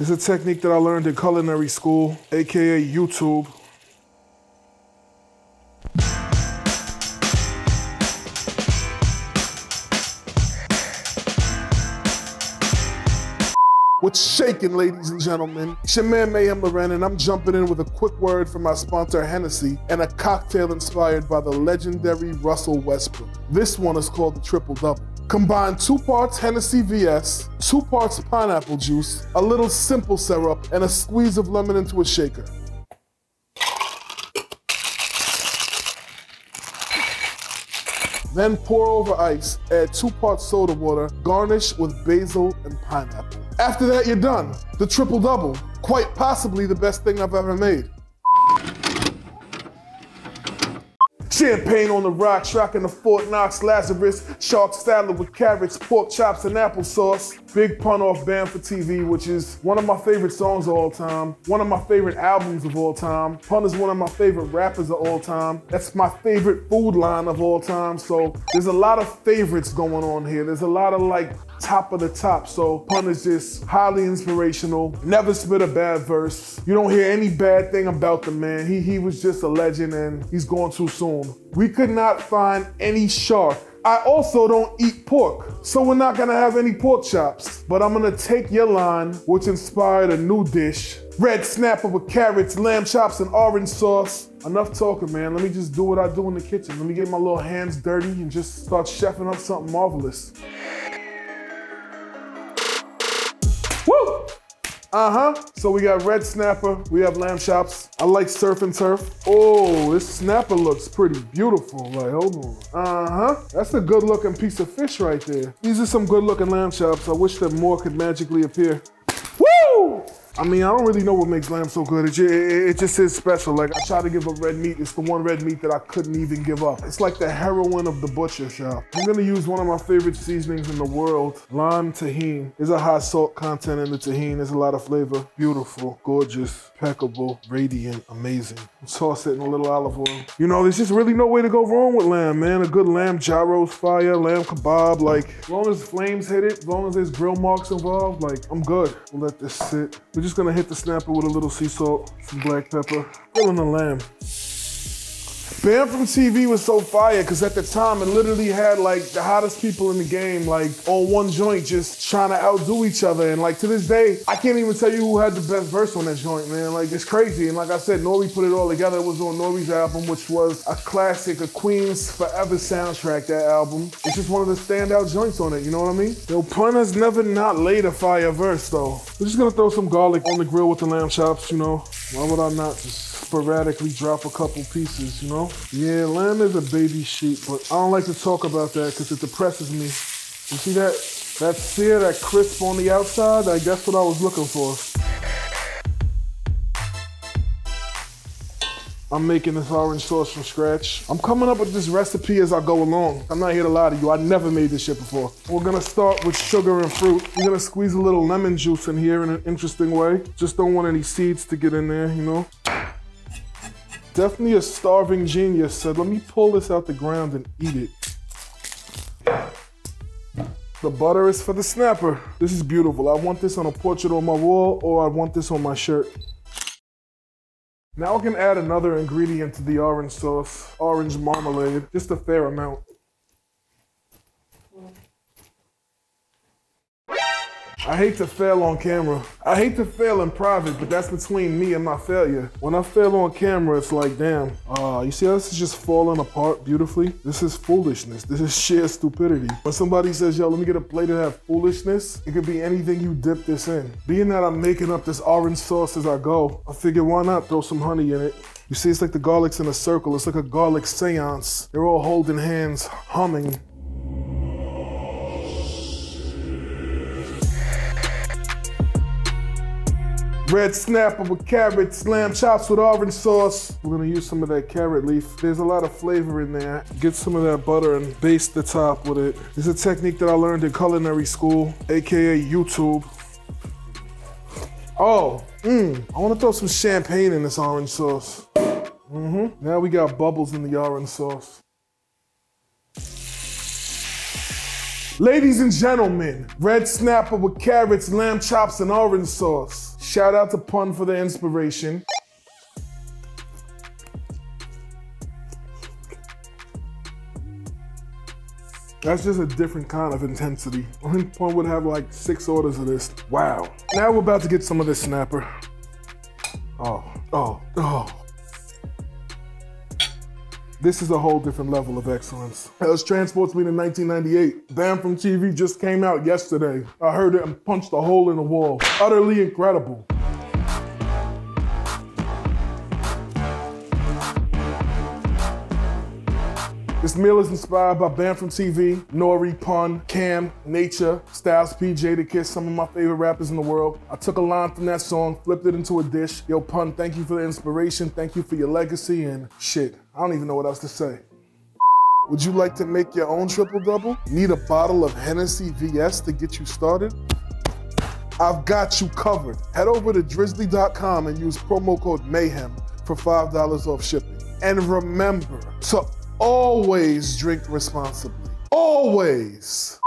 It's a technique that I learned in culinary school, AKA YouTube. What's shaking, ladies and gentlemen? It's your man Meyhem Lauren, and I'm jumping in with a quick word from my sponsor Hennessy and a cocktail inspired by the legendary Russell Westbrook. This one is called the Triple Double. Combine two parts Hennessy VS, two parts pineapple juice, a little simple syrup, and a squeeze of lemon into a shaker. Then pour over ice, add two parts soda water, garnish with basil and pineapple. After that, you're done. The triple double, quite possibly the best thing I've ever made. Champagne on the rocks, rocking the Fort Knox Lazarus, shark salad with carrots, pork chops, and applesauce. Big pun off Banned from TV, which is one of my favorite songs of all time, one of my favorite albums of all time. Pun is one of my favorite rappers of all time. That's my favorite food line of all time. So there's a lot of favorites going on here. There's a lot of like top of the top. So Pun is just highly inspirational. Never spit a bad verse. You don't hear any bad thing about the man. He he was just a legend and he's gone too soon. We could not find any shark. I also don't eat pork, so we're not gonna have any pork chops. But I'm gonna take your line, which inspired a new dish. Red snapper with carrots, lamb chops, and orange sauce. Enough talking, man. Let me just do what I do in the kitchen. Let me get my little hands dirty and just start chefing up something marvelous. Uh-huh. So we got red snapper, we have lamb chops. I like surf and turf. Oh, this snapper looks pretty beautiful. Like, hold on. Uh-huh. That's a good looking piece of fish right there. These are some good looking lamb chops. I wish that more could magically appear. I mean, I don't really know what makes lamb so good. It just, it just is special. Like, I try to give up red meat. It's the one red meat that I couldn't even give up. It's like the heroin of the butcher shop. I'm gonna use one of my favorite seasonings in the world, lime Tajin. There's a high salt content in the Tajin. There's a lot of flavor. Beautiful, gorgeous, impeccable, radiant, amazing. Toss it in a little olive oil. You know, there's just really no way to go wrong with lamb, man. A good lamb gyros fire, lamb kebab. Like, as long as flames hit it, as long as there's grill marks involved, like, I'm good. We'll let this sit. We're just gonna hit the snapper with a little sea salt, some black pepper, grilling the lamb. Banned from TV was so fire because at the time it literally had like the hottest people in the game like on one joint just trying to outdo each other. And like to this day, I can't even tell you who had the best verse on that joint, man. Like it's crazy. And like I said, N.O.R.E. put it all together. It was on N.O.R.E.'s album, which was a classic, a Queen's Forever soundtrack, that album. It's just one of the standout joints on it, you know what I mean? Yo, Pun has never not laid a fire verse though. We're just gonna throw some garlic on the grill with the lamb chops, you know. Why would I not just sporadically drop a couple pieces, you know? Yeah, lamb is a baby sheep, but I don't like to talk about that because it depresses me. You see that? That sear, that crisp on the outside, like that's what I was looking for. I'm making this orange sauce from scratch. I'm coming up with this recipe as I go along. I'm not here to lie to you. I never made this shit before. We're gonna start with sugar and fruit. We're gonna squeeze a little lemon juice in here in an interesting way. Just don't want any seeds to get in there, you know? Definitely a starving genius said, let me pull this out the ground and eat it. The butter is for the snapper. This is beautiful. I want this on a portrait on my wall or I want this on my shirt. Now I can add another ingredient to the orange sauce, orange marmalade, just a fair amount. I hate to fail on camera. I hate to fail in private, but that's between me and my failure. When I fail on camera, it's like, damn, uh, you see how this is just falling apart beautifully? This is foolishness. This is sheer stupidity. When somebody says, yo, let me get a plate of that foolishness, it could be anything you dip this in. Being that I'm making up this orange sauce as I go, I figure why not throw some honey in it. You see, it's like the garlic's in a circle. It's like a garlic seance. They're all holding hands, humming. Red snapper with carrots, lamb chops with orange sauce. We're gonna use some of that carrot leaf. There's a lot of flavor in there. Get some of that butter and baste the top with it. It's a technique that I learned in culinary school, AKA YouTube. Oh, mmm, I wanna throw some champagne in this orange sauce. Mm-hmm. Now we got bubbles in the orange sauce. Ladies and gentlemen, red snapper with carrots, lamb chops, and orange sauce. Shout out to Pun for the inspiration. That's just a different kind of intensity. I think Pun would have like six orders of this. Wow. Now we're about to get some of this snapper. Oh, oh, oh. This is a whole different level of excellence. It transports me to 1998. Banned from TV just came out yesterday. I heard it and punched a hole in the wall. Utterly incredible. This meal is inspired by Banned from TV, N.O.R.E., Pun, Cam, Nature, Styles P, Jadakiss, some of my favorite rappers in the world. I took a line from that song, flipped it into a dish. Yo, Pun, thank you for the inspiration, thank you for your legacy, and shit, I don't even know what else to say. Would you like to make your own triple double? Need a bottle of Hennessy VS to get you started? I've got you covered. Head over to drizly.com and use promo code MEYHEM for $5 off shipping. And remember to always drink responsibly. Always.